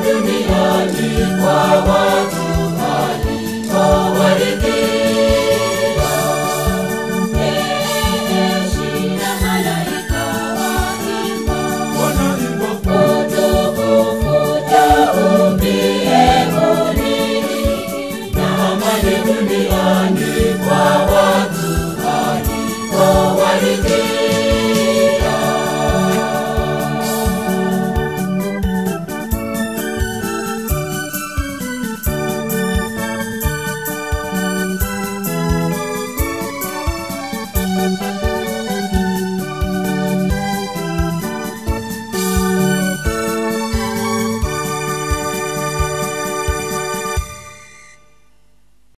duniani kwa watu.